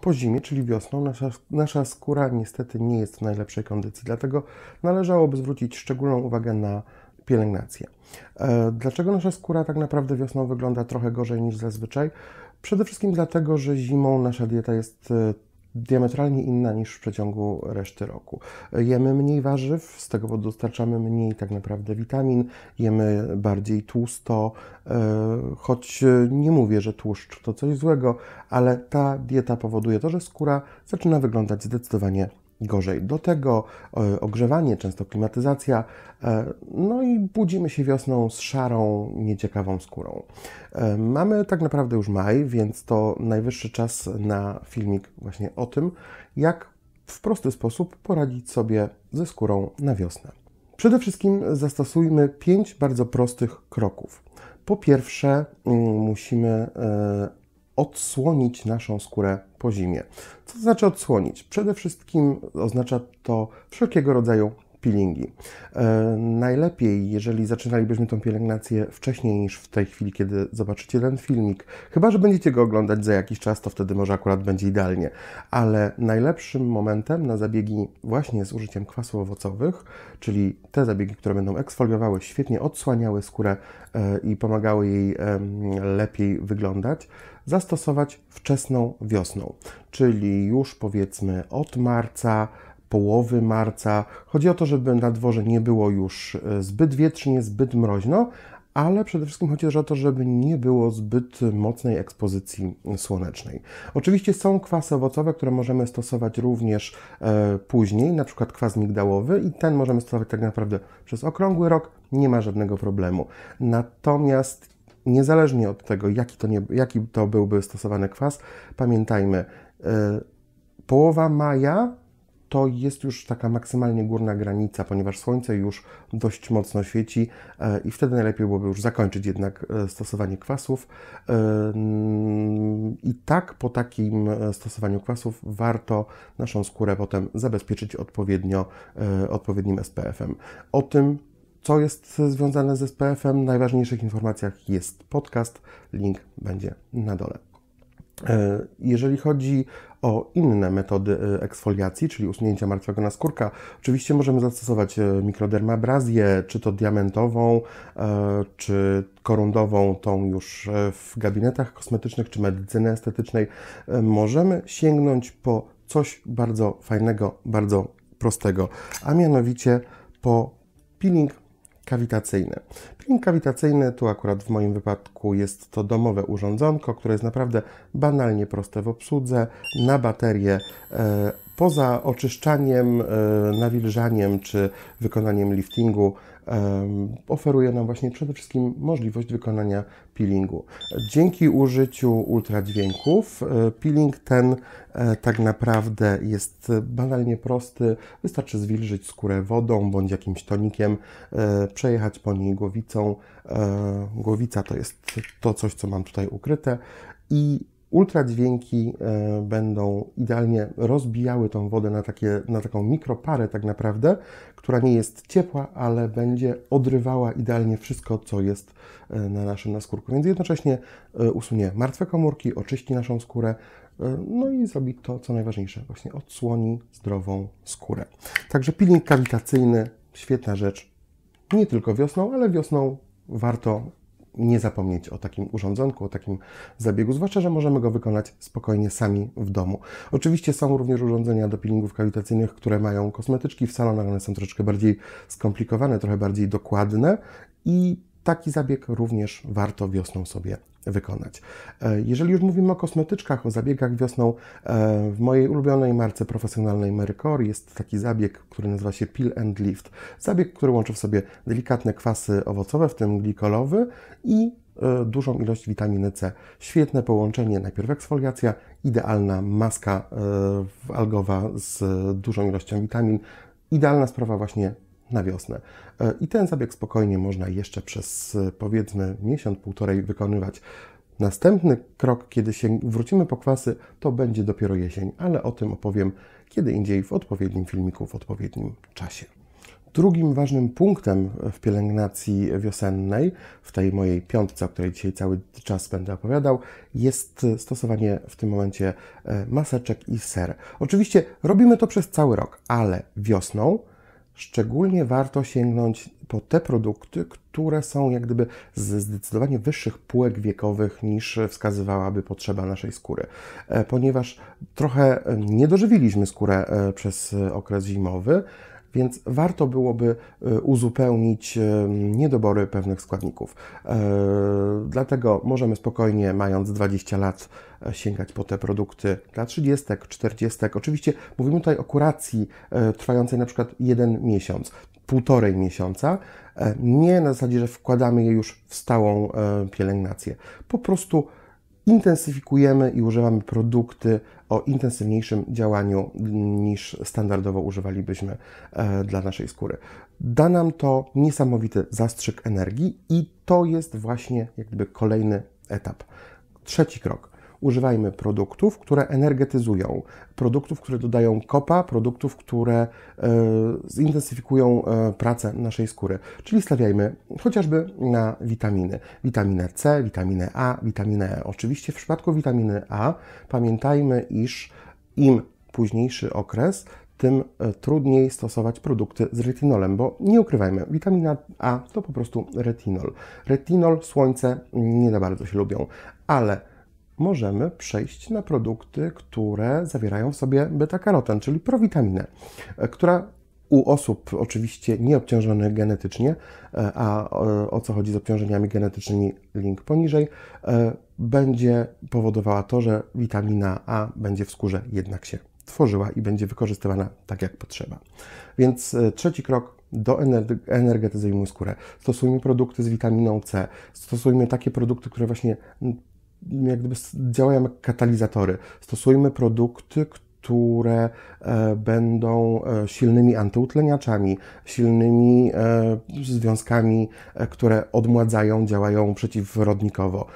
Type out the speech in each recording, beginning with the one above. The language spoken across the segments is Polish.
po zimie, czyli wiosną, nasza, nasza skóra niestety nie jest w najlepszej kondycji. Dlatego należałoby zwrócić szczególną uwagę na pielęgnację. E, dlaczego nasza skóra tak naprawdę wiosną wygląda trochę gorzej niż zazwyczaj? Przede wszystkim dlatego, że zimą nasza dieta jest e, diametralnie inna niż w przeciągu reszty roku. Jemy mniej warzyw, z tego powodu dostarczamy mniej tak naprawdę witamin, jemy bardziej tłusto, e, choć nie mówię, że tłuszcz to coś złego, ale ta dieta powoduje to, że skóra zaczyna wyglądać zdecydowanie gorzej. Do tego e, ogrzewanie, często klimatyzacja, e, no i budzimy się wiosną z szarą, nieciekawą skórą. E, mamy tak naprawdę już maj, więc to najwyższy czas na filmik właśnie o tym, jak w prosty sposób poradzić sobie ze skórą na wiosnę. Przede wszystkim zastosujmy pięć bardzo prostych kroków. Po pierwsze, mm, musimy odsłonić naszą skórę po zimie. Co to znaczy odsłonić? Przede wszystkim oznacza to wszelkiego rodzaju peelingi. E, najlepiej, jeżeli zaczynalibyśmy tą pielęgnację wcześniej niż w tej chwili, kiedy zobaczycie ten filmik. Chyba, że będziecie go oglądać za jakiś czas, to wtedy może akurat będzie idealnie. Ale najlepszym momentem na zabiegi właśnie z użyciem kwasów owocowych, czyli te zabiegi, które będą eksfoliowały, świetnie odsłaniały skórę e, i pomagały jej lepiej wyglądać, zastosować wczesną wiosną, czyli już powiedzmy od marca, połowy marca. Chodzi o to, żeby na dworze nie było już e, zbyt wietrznie, zbyt mroźno, ale przede wszystkim chodzi też o to, żeby nie było zbyt mocnej ekspozycji słonecznej. Oczywiście są kwasy owocowe, które możemy stosować również e, później, na przykład kwas migdałowy i ten możemy stosować tak naprawdę przez okrągły rok, nie ma żadnego problemu. Natomiast niezależnie od tego, jaki to, nie, jaki to byłby stosowany kwas, pamiętajmy, e, połowa maja to jest już taka maksymalnie górna granica, ponieważ słońce już dość mocno świeci e, i wtedy najlepiej byłoby już zakończyć jednak e, stosowanie kwasów. I tak po takim stosowaniu kwasów warto naszą skórę potem zabezpieczyć odpowiednio odpowiednim SPF-em. O tym co jest związane z SPF-em, najważniejszych informacjach jest podcast, link będzie na dole. E, jeżeli chodzi o inne metody e, eksfoliacji, czyli usunięcia martwego naskórka, oczywiście możemy zastosować e, mikrodermabrazję, czy to diamentową, czy korundową, tą już w gabinetach kosmetycznych, czy medycyny estetycznej. Możemy sięgnąć po coś bardzo fajnego, bardzo prostego, a mianowicie po peeling kawitacyjny. Peeling kawitacyjny, tu akurat w moim wypadku jest to domowe urządzonko, które jest naprawdę banalnie proste w obsłudze, na baterię. E, poza oczyszczaniem, e, nawilżaniem czy wykonaniem liftingu, oferuje nam właśnie przede wszystkim możliwość wykonania peelingu. Dzięki użyciu ultradźwięków e, peeling ten e, tak naprawdę jest banalnie prosty. Wystarczy zwilżyć skórę wodą bądź jakimś tonikiem, e, przejechać po niej głowicą. Głowica to jest to coś, co mam tutaj ukryte i ultradźwięki e, będą idealnie rozbijały tą wodę na, takie, na taką mikroparę tak naprawdę, która nie jest ciepła, ale będzie odrywała idealnie wszystko, co jest e, na naszym naskórku. Więc jednocześnie e, usunie martwe komórki, oczyści naszą skórę, no i zrobi to, co najważniejsze, właśnie odsłoni zdrową skórę. Także peeling kawitacyjny, świetna rzecz, nie tylko wiosną, ale wiosną warto nie zapomnieć o takim urządzonku, o takim zabiegu, zwłaszcza, że możemy go wykonać spokojnie sami w domu. Oczywiście są również urządzenia do peelingów kawitacyjnych, które mają kosmetyczki w salonach, one są troszeczkę bardziej skomplikowane, trochę bardziej dokładne i taki zabieg również warto wiosną sobie wykonać. E, jeżeli już mówimy o kosmetyczkach, o zabiegach wiosną, e, w mojej ulubionej marce profesjonalnej Mercor jest taki zabieg, który nazywa się Peel and Lift. Zabieg, który łączy w sobie delikatne kwasy owocowe, w tym glikolowy i e, dużą ilość witaminy C. Świetne połączenie, najpierw eksfoliacja, idealna maska algowa z dużą ilością witamin. Idealna sprawa właśnie na wiosnę. E, I ten zabieg spokojnie można jeszcze przez e, powiedzmy miesiąc, półtorej wykonywać. Następny krok, kiedy się wrócimy po kwasy, to będzie dopiero jesień, ale o tym opowiem kiedy indziej w odpowiednim filmiku, w odpowiednim czasie. Drugim ważnym punktem w pielęgnacji wiosennej, w tej mojej piątce, o której dzisiaj cały czas będę opowiadał, jest stosowanie w tym momencie e, maseczek i ser. Oczywiście robimy to przez cały rok, ale wiosną szczególnie warto sięgnąć po te produkty, które są jak gdyby z zdecydowanie wyższych półek wiekowych niż wskazywałaby potrzeba naszej skóry. E, ponieważ trochę nie dożywiliśmy skórę e, przez okres zimowy, więc warto byłoby e, uzupełnić e, niedobory pewnych składników. E, dlatego możemy spokojnie, mając 20 lat, sięgać po te produkty dla 30, 40. Oczywiście mówimy tutaj o kuracji trwającej na przykład jeden miesiąc, półtorej miesiąca. Nie na zasadzie, że wkładamy je już w stałą pielęgnację. Po prostu intensyfikujemy i używamy produkty o intensywniejszym działaniu niż standardowo używalibyśmy e, dla naszej skóry. Da nam to niesamowity zastrzyk energii i to jest właśnie jakby kolejny etap. Trzeci krok używajmy produktów, które energetyzują, produktów, które dodają kopa, produktów, które e, zintensyfikują e, pracę naszej skóry. Czyli stawiajmy chociażby na witaminy. Witaminę C, witaminę A, witaminę E. Oczywiście w przypadku witaminy A pamiętajmy, iż im późniejszy okres, tym e, trudniej stosować produkty z retinolem, bo nie ukrywajmy, witamina A to po prostu retinol. Retinol, słońce nie za bardzo się lubią, ale możemy przejść na produkty, które zawierają w sobie beta-karoten, czyli prowitaminę, e, która u osób oczywiście nieobciążonych genetycznie, e, a e, o co chodzi z obciążeniami genetycznymi, link poniżej, będzie powodowała to, że witamina A będzie w skórze jednak się tworzyła i będzie wykorzystywana tak jak potrzeba. Więc trzeci krok do energetyzujmy skórę. Stosujmy produkty z witaminą C. Stosujmy takie produkty, które właśnie jak gdyby działają jak katalizatory. Stosujmy produkty, które e, będą e, silnymi antyutleniaczami, silnymi e, związkami, które odmładzają, działają przeciwrodnikowo.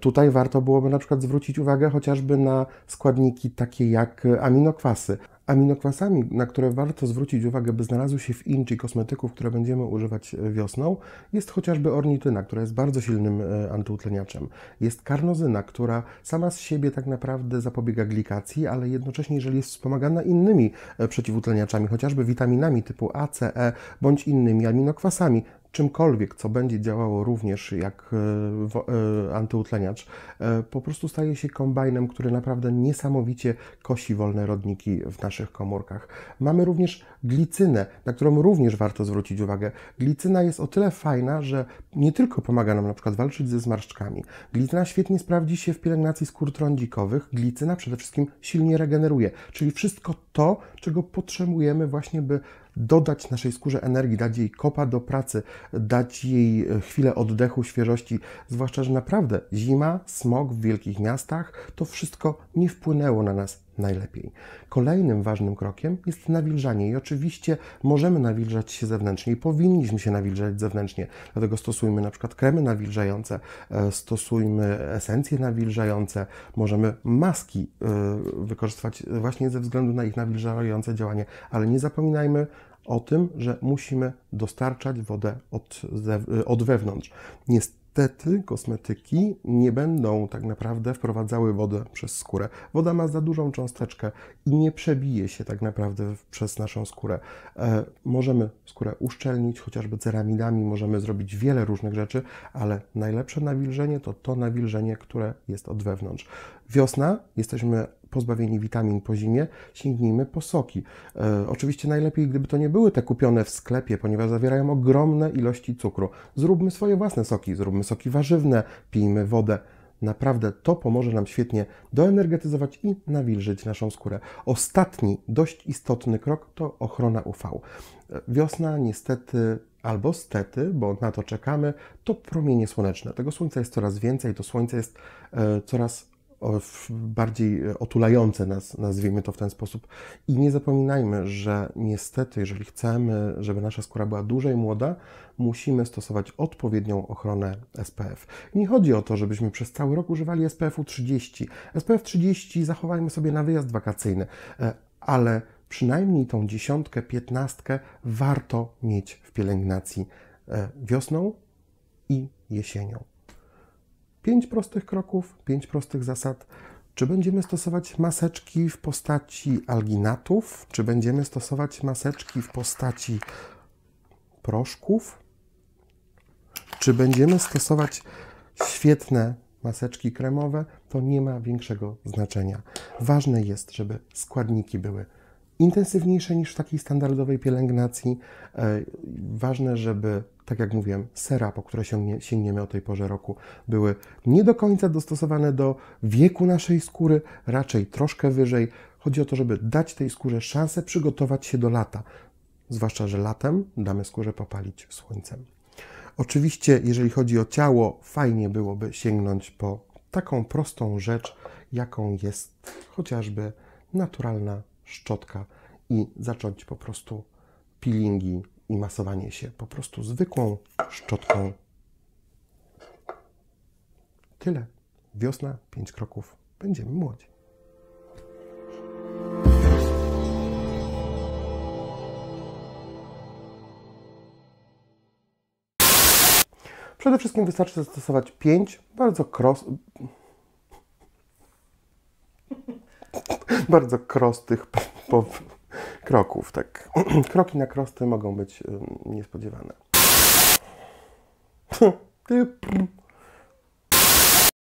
Tutaj warto byłoby na przykład zwrócić uwagę chociażby na składniki takie jak aminokwasy. Aminokwasami, na które warto zwrócić uwagę, by znalazły się w inczy kosmetyków, które będziemy używać wiosną, jest chociażby ornityna, która jest bardzo silnym e, antyutleniaczem. Jest karnozyna, która sama z siebie tak naprawdę zapobiega glikacji, ale jednocześnie, jeżeli jest wspomagana innymi e, przeciwutleniaczami, chociażby witaminami typu A, C, E, bądź innymi aminokwasami, czymkolwiek, co będzie działało również jak e, e, antyutleniacz, e, po prostu staje się kombajnem, który naprawdę niesamowicie kosi wolne rodniki w naszych komórkach. Mamy również glicynę, na którą również warto zwrócić uwagę. Glicyna jest o tyle fajna, że nie tylko pomaga nam na przykład walczyć ze zmarszczkami. Glicyna świetnie sprawdzi się w pielęgnacji skór trądzikowych. Glicyna przede wszystkim silnie regeneruje, czyli wszystko to, czego potrzebujemy właśnie, by dodać naszej skórze energii, dać jej kopa do pracy, dać jej e, chwilę oddechu, świeżości, zwłaszcza, że naprawdę zima, smog w wielkich miastach, to wszystko nie wpłynęło na nas najlepiej. Kolejnym ważnym krokiem jest nawilżanie i oczywiście możemy nawilżać się zewnętrznie i powinniśmy się nawilżać zewnętrznie, dlatego stosujmy na przykład kremy nawilżające, e, stosujmy esencje nawilżające, możemy maski e, wykorzystywać właśnie ze względu na ich nawilżające działanie, ale nie zapominajmy o tym, że musimy dostarczać wodę od, od wewnątrz. Niestety kosmetyki nie będą tak naprawdę wprowadzały wodę przez skórę. Woda ma za dużą cząsteczkę i nie przebije się tak naprawdę przez naszą skórę. E, możemy skórę uszczelnić chociażby ceramidami, możemy zrobić wiele różnych rzeczy, ale najlepsze nawilżenie to to nawilżenie, które jest od wewnątrz. Wiosna, jesteśmy pozbawieni witamin po zimie, sięgnijmy po soki. E, oczywiście najlepiej, gdyby to nie były te kupione w sklepie, ponieważ zawierają ogromne ilości cukru. Zróbmy swoje własne soki, zróbmy soki warzywne, pijmy wodę. Naprawdę to pomoże nam świetnie doenergetyzować i nawilżyć naszą skórę. Ostatni, dość istotny krok to ochrona UV. E, wiosna niestety albo stety, bo na to czekamy, to promienie słoneczne. Tego słońca jest coraz więcej, to słońce jest e, coraz bardziej otulające nas, nazwijmy to w ten sposób. I nie zapominajmy, że niestety, jeżeli chcemy, żeby nasza skóra była dłużej młoda, musimy stosować odpowiednią ochronę SPF. Nie chodzi o to, żebyśmy przez cały rok używali SPF-u 30. SPF 30 zachowajmy sobie na wyjazd wakacyjny, e, ale przynajmniej tą dziesiątkę, piętnastkę warto mieć w pielęgnacji e, wiosną i jesienią. Pięć prostych kroków, pięć prostych zasad. Czy będziemy stosować maseczki w postaci alginatów, czy będziemy stosować maseczki w postaci proszków, czy będziemy stosować świetne maseczki kremowe, to nie ma większego znaczenia. Ważne jest, żeby składniki były intensywniejsze niż w takiej standardowej pielęgnacji. E, ważne, żeby, tak jak mówiłem, sera, po które sięgniemy o tej porze roku, były nie do końca dostosowane do wieku naszej skóry, raczej troszkę wyżej. Chodzi o to, żeby dać tej skórze szansę przygotować się do lata. Zwłaszcza, że latem damy skórze popalić słońcem. Oczywiście, jeżeli chodzi o ciało, fajnie byłoby sięgnąć po taką prostą rzecz, jaką jest chociażby naturalna szczotka i zacząć po prostu peelingi i masowanie się po prostu zwykłą szczotką. Tyle. Wiosna, pięć kroków. Będziemy młodzi. Przede wszystkim wystarczy zastosować pięć bardzo kros... bardzo prostych po... kroków. Tak. Kroki na krosty mogą być niespodziewane.